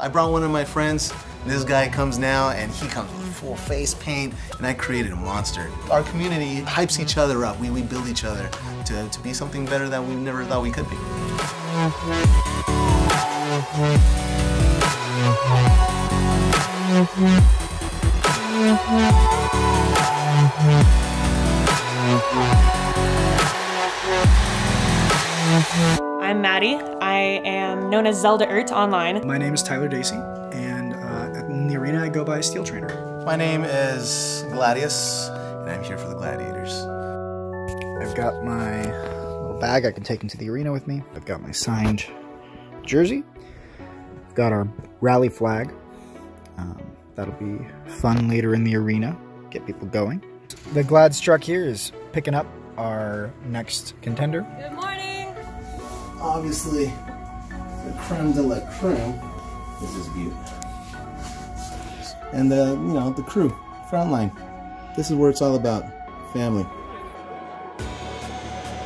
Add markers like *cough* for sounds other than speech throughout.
I brought one of my friends. This guy comes now and he comes with full face paint and I created a monster. Our community hypes each other up. We, we build each other to, to be something better that we never thought we could be. I'm Maddie. I am known as Zelda Ert online. My name is Tyler Dacey, and uh, in the arena I go by Steel Trainer. My name is Gladius and I'm here for the Gladiators. I've got my little bag I can take into the arena with me. I've got my signed jersey. I've got our rally flag. Um, that'll be fun later in the arena, get people going. The Glad truck here is picking up our next contender. Good morning. Obviously, the creme de la creme This is this view. And the, you know, the crew, frontline. This is where it's all about, family.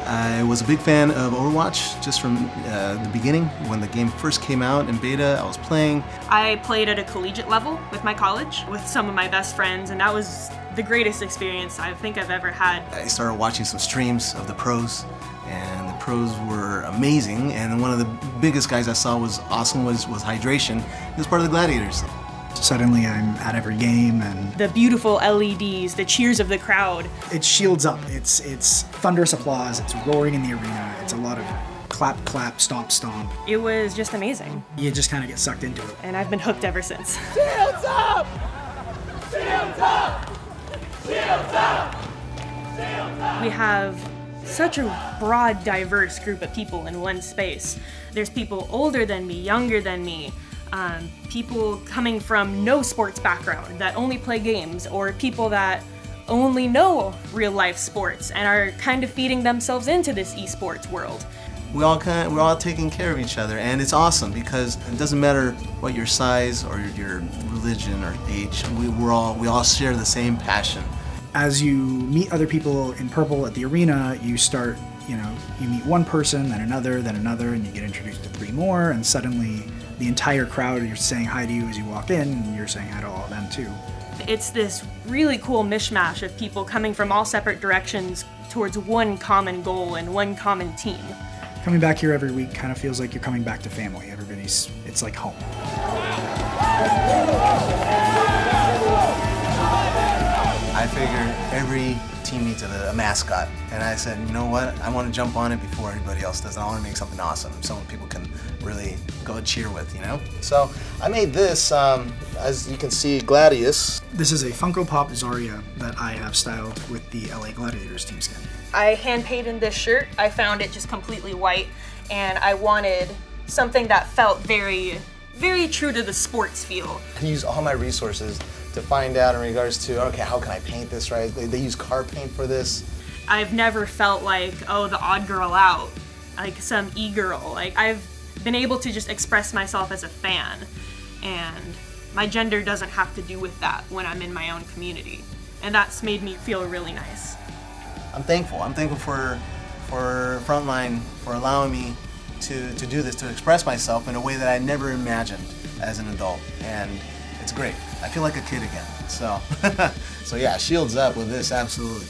I was a big fan of Overwatch just from uh, the beginning. When the game first came out in beta, I was playing. I played at a collegiate level with my college with some of my best friends, and that was the greatest experience I think I've ever had. I started watching some streams of the pros, and the pros were amazing. And one of the biggest guys I saw was awesome was, was Hydration. He was part of the Gladiators. Suddenly I'm at every game and The beautiful LEDs, the cheers of the crowd. it shields up. It's it's thunderous applause. It's roaring in the arena. It's a lot of clap, clap, stomp, stomp. It was just amazing, You just kind of get sucked into it. and I've been hooked ever since. Shields up! Shields up! Shields up! Shields up! We have such a broad, diverse group of people in one space. There's people older than me, younger than me, um, people coming from no sports background that only play games, or people that only know real life sports and are kind of feeding themselves into this esports world. we all kind of, we're all taking care of each other and it's awesome because it doesn't matter what your size or your religion or age we, we're all we all share the same passion As you meet other people in purple at the arena, you start, you know, you meet one person, then another, then another, and you get introduced to three more, and suddenly the entire crowd you're saying hi to you as you walk in, and you're saying hi to all of them too. It's this really cool mishmash of people coming from all separate directions towards one common goal and one common team. Coming back here every week kind of feels like you're coming back to family. Everybody's, it's like home. Every team needs a, a mascot and i said you know what i want to jump on it before anybody else does And i want to make something awesome something people can really go cheer with you know so i made this um, as you can see gladius This is a Funko Pop Zarya that I have styled with the LA Gladiators team skin. I hand painted this shirt. I found it just completely white, and I wanted something that felt very, very true to the sports feel. I use all my resources to find out in regards to okay how can i paint this right they, they use car paint for this I've never felt like, oh, the odd girl out, like some e girl. Like, I've been able to just express myself as a fan, and my gender doesn't have to do with that when I'm in my own community. And that's made me feel really nice. i'm thankful i'm thankful for for frontline for allowing me to to do this to express myself in a way that i never imagined as an adult and it's great. I feel like a kid again so. *laughs* So yeah shields up with this absolutely